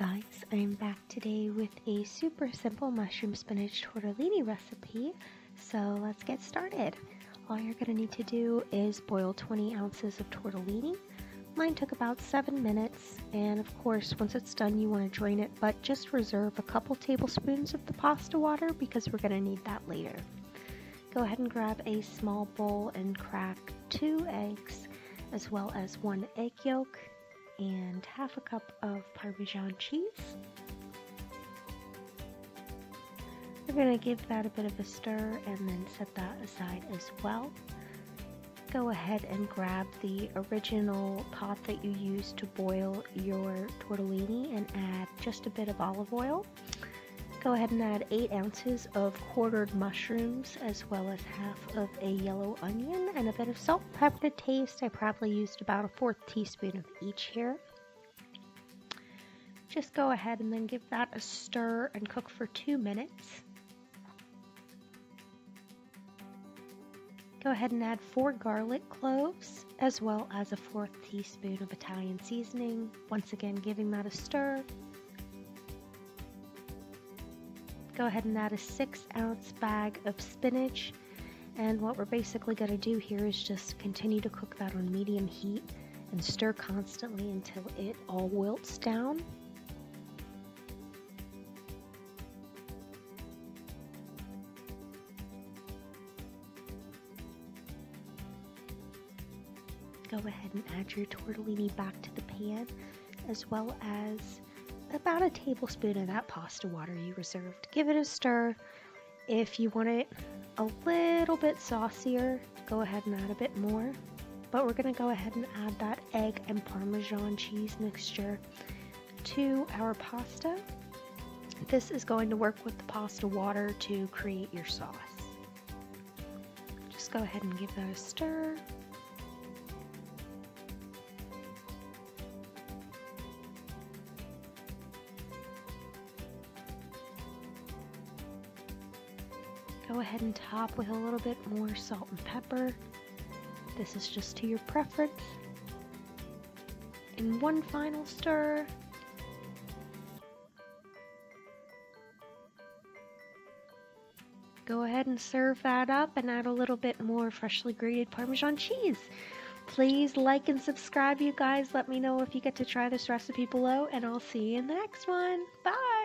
guys, I'm back today with a super simple mushroom spinach tortellini recipe. So let's get started. All you're going to need to do is boil 20 ounces of tortellini. Mine took about 7 minutes and of course once it's done you want to drain it but just reserve a couple tablespoons of the pasta water because we're going to need that later. Go ahead and grab a small bowl and crack 2 eggs as well as 1 egg yolk and half a cup of Parmesan cheese. We're going to give that a bit of a stir and then set that aside as well. Go ahead and grab the original pot that you used to boil your tortellini and add just a bit of olive oil. Go ahead and add 8 ounces of quartered mushrooms as well as half of a yellow onion and a bit of salt pepper to taste. I probably used about a fourth teaspoon of each here. Just go ahead and then give that a stir and cook for 2 minutes. Go ahead and add 4 garlic cloves as well as a fourth teaspoon of Italian seasoning. Once again giving that a stir. Go ahead and add a six ounce bag of spinach. And what we're basically going to do here is just continue to cook that on medium heat and stir constantly until it all wilts down. Go ahead and add your tortellini back to the pan as well as about a tablespoon of that pasta water you reserved. Give it a stir. If you want it a little bit saucier, go ahead and add a bit more. But we're going to go ahead and add that egg and Parmesan cheese mixture to our pasta. This is going to work with the pasta water to create your sauce. Just go ahead and give that a stir. Go ahead and top with a little bit more salt and pepper. This is just to your preference. And one final stir. Go ahead and serve that up and add a little bit more freshly grated Parmesan cheese. Please like and subscribe, you guys. Let me know if you get to try this recipe below, and I'll see you in the next one. Bye!